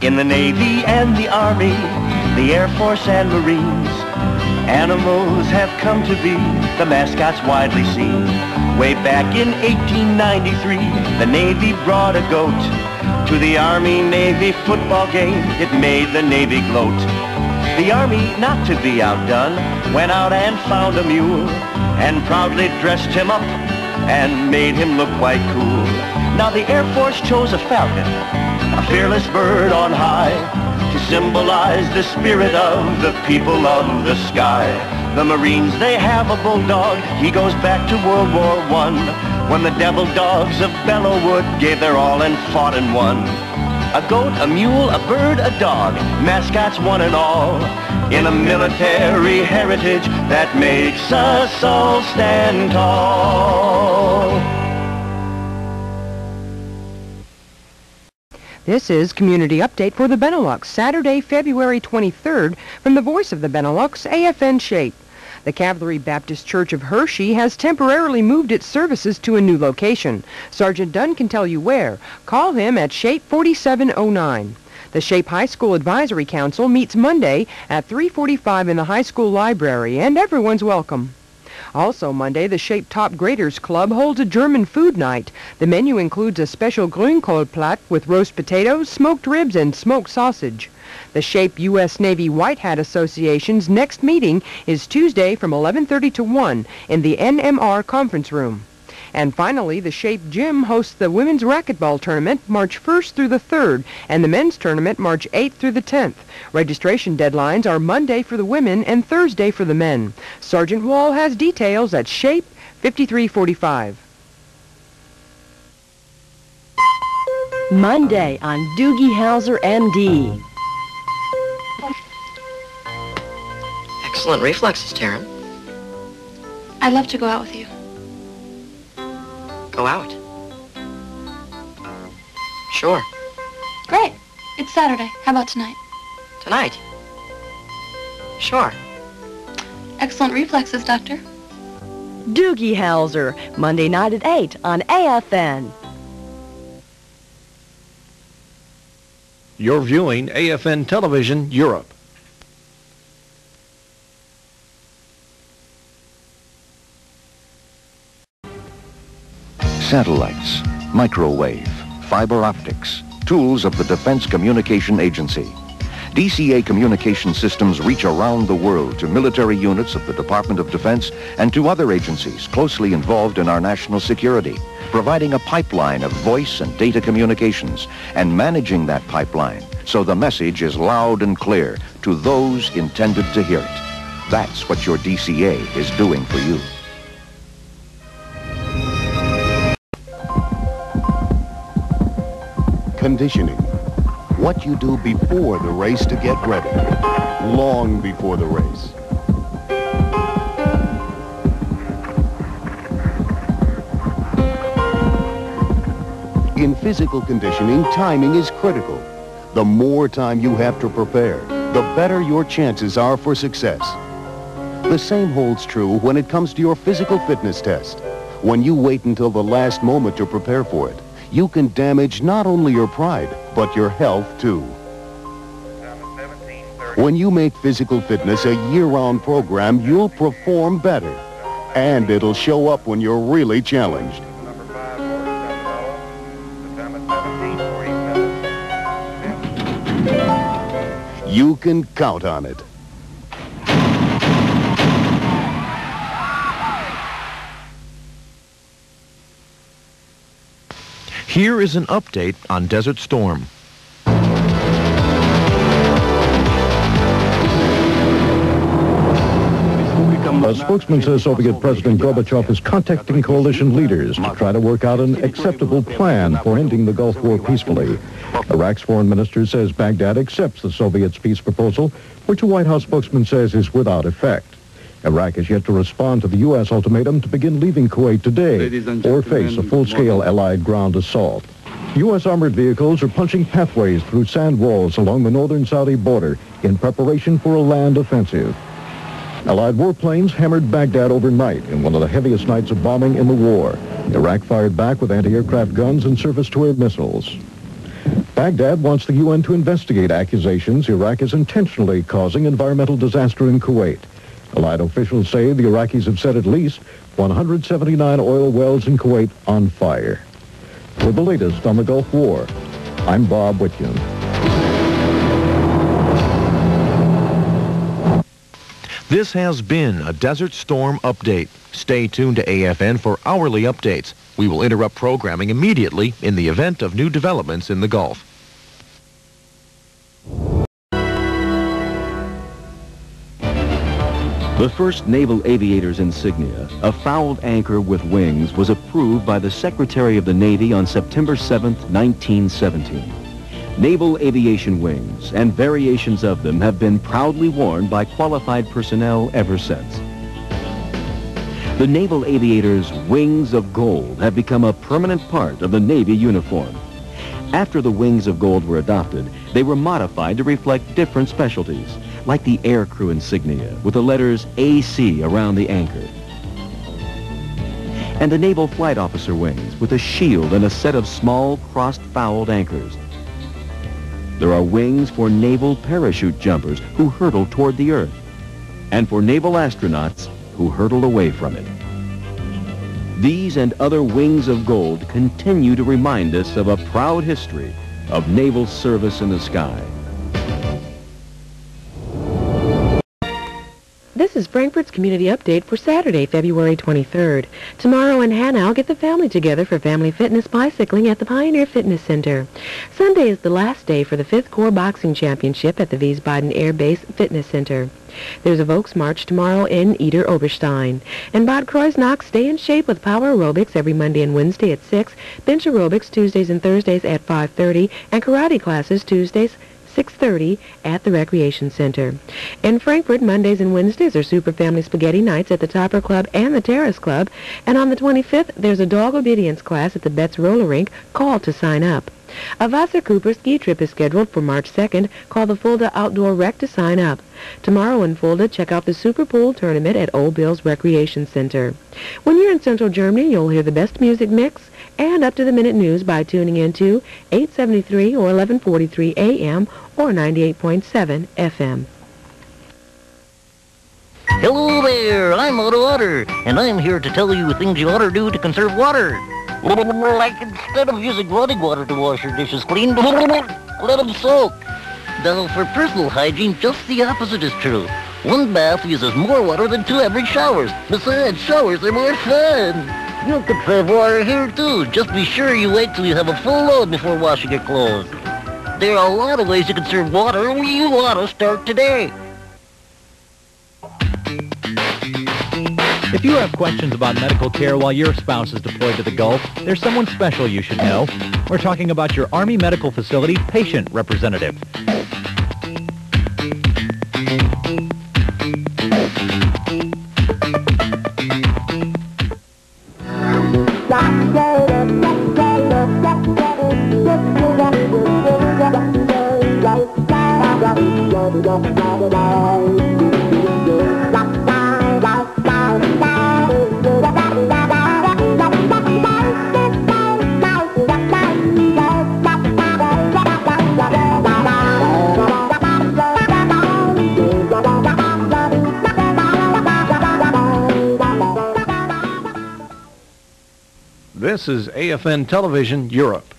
In the Navy and the Army, the Air Force and Marines, animals have come to be the mascots widely seen. Way back in 1893, the Navy brought a goat to the Army-Navy football game. It made the Navy gloat. The Army, not to be outdone, went out and found a mule and proudly dressed him up and made him look quite cool. Now the Air Force chose a falcon, a fearless bird on high, to symbolize the spirit of the people of the sky. The Marines, they have a bulldog. He goes back to World War One, when the devil dogs of Belleau Wood gave their all and fought and won. A goat, a mule, a bird, a dog, mascots one and all, in a military heritage that makes us all stand tall. This is Community Update for the Benelux, Saturday, February 23rd, from the Voice of the Benelux, AFN Shape. The Calvary Baptist Church of Hershey has temporarily moved its services to a new location. Sergeant Dunn can tell you where. Call him at Shape 4709. The Shape High School Advisory Council meets Monday at 3:45 in the high school library, and everyone's welcome. Also Monday, the Shape Top Graders Club holds a German food night. The menu includes a special Grünkohlplatte with roast potatoes, smoked ribs, and smoked sausage. The Shape U.S. Navy White Hat Association's next meeting is Tuesday from 11:30 to 1 in the NMR conference room. And finally, the Shape Gym hosts the women's racquetball tournament March 1st through the 3rd and the men's tournament March 8th through the 10th. Registration deadlines are Monday for the women and Thursday for the men. Sergeant Wall has details at Shape 5345. Monday on Doogie Howser, MD. Excellent reflexes, Taryn. I'd love to go out with you. Go out. Sure. Great. It's Saturday. How about tonight? Tonight. Sure. Excellent reflexes, Doctor. Doogie Howser, Monday night at 8 on AFN. You're viewing AFN Television Europe. Satellites, microwave, fiber optics, tools of the Defense Communication Agency. DCA communication systems reach around the world to military units of the Department of Defense and to other agencies closely involved in our national security, providing a pipeline of voice and data communications and managing that pipeline so the message is loud and clear to those intended to hear it. That's what your DCA is doing for you. Conditioning. What you do before the race to get ready. Long before the race. In physical conditioning, timing is critical. The more time you have to prepare, the better your chances are for success. The same holds true when it comes to your physical fitness test. When you wait until the last moment to prepare for it, you can damage not only your pride, but your health too. When you make physical fitness a year-round program, you'll perform better. And it'll show up when you're really challenged. You can count on it. Here is an update on Desert Storm. A spokesman says Soviet President Gorbachev is contacting coalition leaders to try to work out an acceptable plan for ending the Gulf War peacefully. Iraq's foreign minister says Baghdad accepts the Soviets' peace proposal, which a White House spokesman says is without effect. Iraq is yet to respond to the U.S. ultimatum to begin leaving Kuwait today or face a full-scale Allied ground assault. U.S. armored vehicles are punching pathways through sand walls along the northern Saudi border in preparation for a land offensive. Allied warplanes hammered Baghdad overnight in one of the heaviest nights of bombing in the war. Iraq fired back with anti-aircraft guns and surface-to-air missiles. Baghdad wants the UN to investigate accusations Iraq is intentionally causing environmental disaster in Kuwait. Allied officials say the Iraqis have set at least 179 oil wells in Kuwait on fire. For the latest on the Gulf War, I'm Bob Whitcomb. This has been a Desert Storm update. Stay tuned to AFN for hourly updates. We will interrupt programming immediately in the event of new developments in the Gulf. The first naval aviator's insignia, a fouled anchor with wings, was approved by the Secretary of the Navy on September 7, 1917. Naval aviation wings and variations of them have been proudly worn by qualified personnel ever since. The naval aviator's wings of gold have become a permanent part of the Navy uniform. After the wings of gold were adopted, they were modified to reflect different specialties, like the aircrew insignia with the letters AC around the anchor. And the naval flight officer wings with a shield and a set of small crossed-fouled anchors. There are wings for naval parachute jumpers who hurtle toward the Earth, and for naval astronauts who hurtle away from it. These and other wings of gold continue to remind us of a proud history of naval service in the sky. Is Frankfurt's Community Update for Saturday, February 23rd. Tomorrow in Hanau, get the family together for family fitness bicycling at the Pioneer Fitness Center. Sunday is the last day for the 5th Corps Boxing Championship at the Wiesbaden Air Base Fitness Center. There's a Volksmarch tomorrow in Idar-Oberstein. And Bad Kreuznach, stay in shape with power aerobics every Monday and Wednesday at 6, bench aerobics Tuesdays and Thursdays at 5.30, and karate classes Tuesdays 6.30 at the Recreation Center. In Frankfurt, Mondays and Wednesdays are Super Family Spaghetti Nights at the Topper Club and the Terrace Club. And on the 25th, there's a dog obedience class at the Betts Roller Rink. Call to sign up. A Wasserkuppe ski trip is scheduled for March 2nd. Call the Fulda Outdoor Rec to sign up. Tomorrow in Fulda, check out the Super Pool Tournament at Old Bill's Recreation Center. When you're in Central Germany, you'll hear the best music mix and up-to-the-minute news by tuning in to 873 or 1143 AM or 98.7 FM. Hello there, I'm Otto Otter, and I'm here to tell you things you ought to do to conserve water. Like instead of using running water to wash your dishes clean, let them soak. Now, for personal hygiene, just the opposite is true. One bath uses more water than two average showers. Besides, showers are more fun. You can save water here, too. Just be sure you wait till you have a full load before washing your clothes. There are a lot of ways to conserve water, and you ought to start today. If you have questions about medical care while your spouse is deployed to the Gulf, there's someone special you should know. We're talking about your Army Medical Facility patient representative. This is AFN Television Europe.